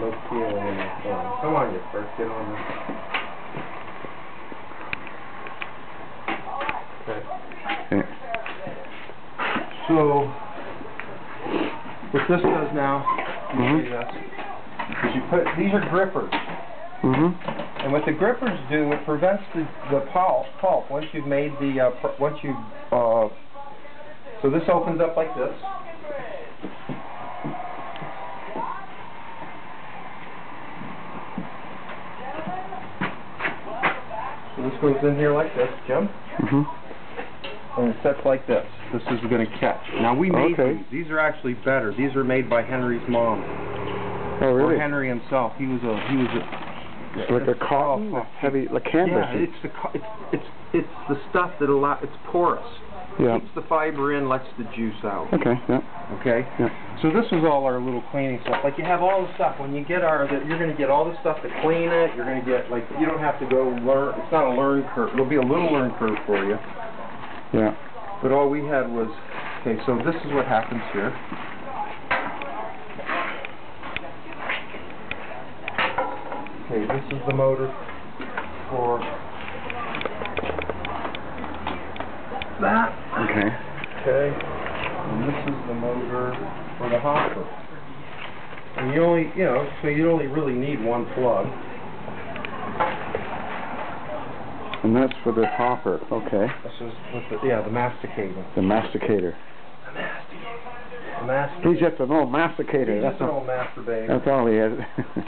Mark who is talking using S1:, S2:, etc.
S1: no feeling in my phone. Come on, you first get on this. Okay. So, what this does now, you
S2: Mhm.
S1: see this, is you put, these are grippers.
S2: Mhm.
S1: And what the grippers do, it prevents the, the pulp, pulp, once you've made the, uh, pr- once you, uh, so this opens up like this. This goes in here like this, Jim,
S2: Mm -hmm.
S1: and it sets like this. This is gonna catch. Now, we made
S2: Okay.
S1: these. These are actually better. These are made by Henry's mom.
S2: Oh,
S1: Or? Henry himself. He was a, he was a,
S2: It's like a cotton, heavy, like canvas.
S1: Yeah, it's the it's it's it's the stuff that allow it's porous.
S2: Yeah.
S1: Keeps the fiber in, lets the juice out.
S2: Okay. Yeah.
S1: Okay.
S2: Yeah.
S1: So this is all our little cleaning stuff. Like you have all the stuff when you get our that you're going to get all the stuff to clean it. You're going to get like you don't have to go learn. It's not a learn curve. It'll be a little learn curve for you.
S2: Yeah.
S1: But all we had was okay. So this is what happens here. Okay, this is the motor for that.
S2: Okay.
S1: Okay. And this is the motor for the hopper. And you only, you know, so you only really need one plug.
S2: And that's for the hopper. Okay.
S1: This is with the, yeah, the masticator.
S2: The masticator.
S1: The masticator.
S2: He's just an old masticator.
S1: He's
S2: That's
S1: just an
S2: all.
S1: old masturbator.
S2: That's all he has.